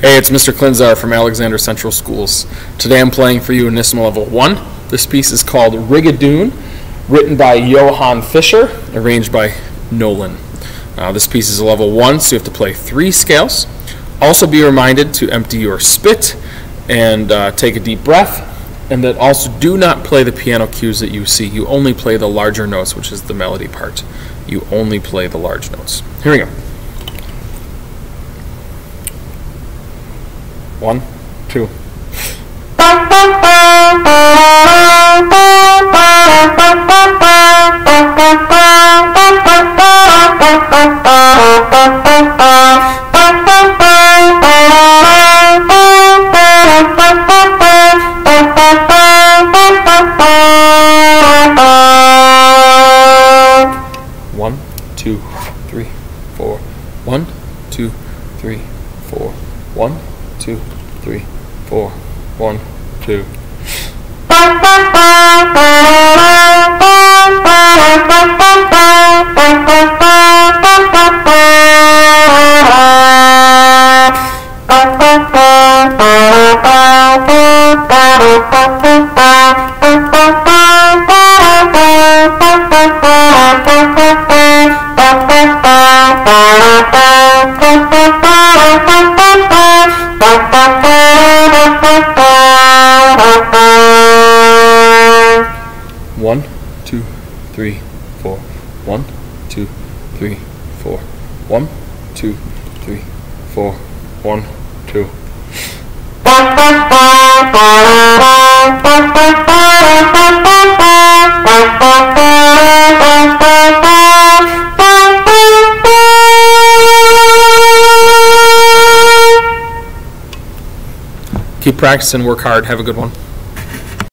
Hey, it's Mr. Klinczar from Alexander Central Schools. Today I'm playing for you NYSSMA Level 1. This piece is called Rigaudon, written by Johann Fischer, arranged by Nolan. Uh, this piece is a level 1, so you have to play three scales. Also be reminded to empty your spit and uh, take a deep breath, and that also do not play the piano cues that you see. You only play the larger notes, which is the melody part. You only play the large notes. Here we go. One, two. One, two, three, four. One, two, three, four. One, two, three, four. One, two. One, two, three, four. One, two, three, four. One, two, three, four. One, two. Keep practicing, work hard. Have a good one.